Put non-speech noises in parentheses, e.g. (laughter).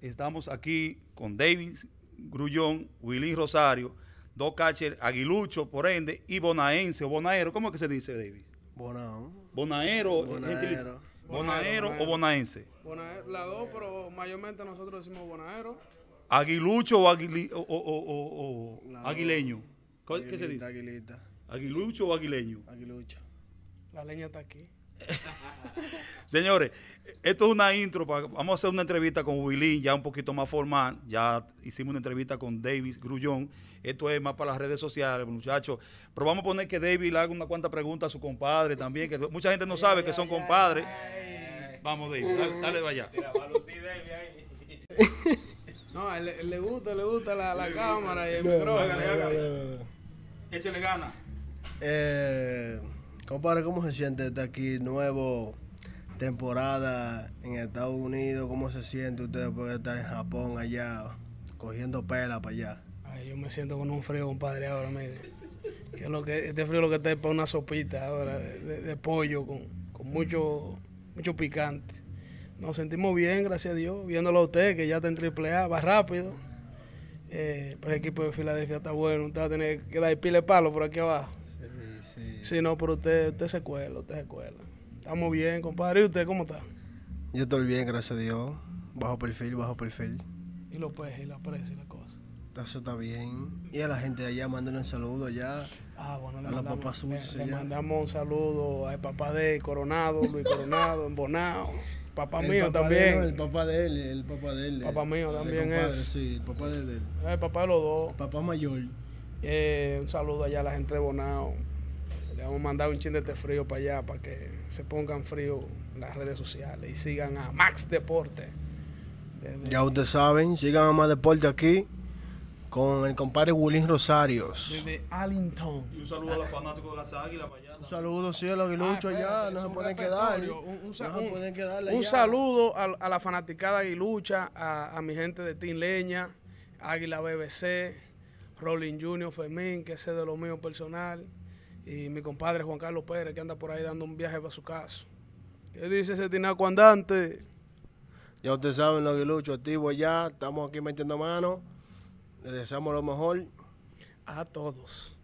Estamos aquí con David Grullón, Willy Rosario, dos catchers, Aguilucho, por ende, y Bonaense o Bonaero. ¿Cómo es que se dice, David? Bonao. Bonaero, Bonaero. Bonaero o Bonaense. Bonaero, la dos, pero mayormente nosotros decimos Bonaero. Aguilucho o, aguili- o- o- o- o- La o aguileño. ¿Qué qué se Aguilita, dice? Aguilita. Aguilucho o aguileño. Aguilucho. La leña está aquí. (laughs) Señores, esto es una intro. vamos a hacer una entrevista con Willy, ya un poquito más formal. Ya hicimos una entrevista con David Grullón. Esto es más para las redes sociales, muchachos. Pero vamos a poner que David le haga una cuanta preguntas a su compadre también, que mucha gente no sabe que son compadres. Vamos, David, dale, dale para allá. (laughs) No, a él, él le gusta, le gusta la, la cámara y el micrófono. hágale, hágale. Échale gana. Eh, compadre, ¿cómo se siente estar aquí nuevo temporada en Estados Unidos? ¿Cómo se siente usted después de estar en Japón allá cogiendo pela para allá? Ay, yo me siento con un frío, compadre, ahora, mire. Que lo que, este frío lo que está es para una sopita ahora de, de- pollo con, con mucho, mucho picante. Nos sentimos bien, gracias a Dios, viéndolo a usted, que ya está en triple A, va rápido. Eh, pero el equipo de Filadelfia está bueno, usted va a tener que dar pile de palo por aquí abajo. Sí, no, pero usted, usted se cuela, usted se cuela. Estamos bien, compadre. ¿Y usted cómo está? Yo estoy bien, gracias a Dios. Bajo perfil, bajo perfil. Y los peces, y la presa y la cosa. Eso está bien. Y a la gente de allá, mándale un saludo allá. Ah, bueno, le A la mandamos, papa Dulce, le, le mandamos un saludo al papá de Coronado, Luis Coronado, (laughs) Embonado. Papá El mío papá de él, también. no, el papá de él, el papá de él. Papá mío también compadre, es. Sí, el papá de él. El papá de los dos. Papá mayor. Eh, un saludo allá a la gente de Bonao. Le vamos a mandar un chin de este frío para allá para que se pongan frío en las redes sociales y sigan a Max Deporte. Desde- Ya ustedes saben, sigan a Más Deporte aquí con el compadre Wilín Rosarios. desde Allington. Y un saludo a los fanáticos de las águilas para allá. Un saludo, sí, a los aguiluchos Ah, allá, espérate, no se pueden quedar. un- un no pueden quedar Un saludo a, a la fanaticada Aguilucha, a, a mi gente de Team Leña, Águila BBC, Rolling Junior, Fermín, que ese es de lo mío personal, y mi compadre Juan Carlos Pérez, que anda por ahí dando un viaje para su casa. ¿Qué dice ese tinaco andante? Ya ustedes saben, los aguiluchos activos allá, estamos aquí metiendo mano. Les deseamos lo mejor. A todos.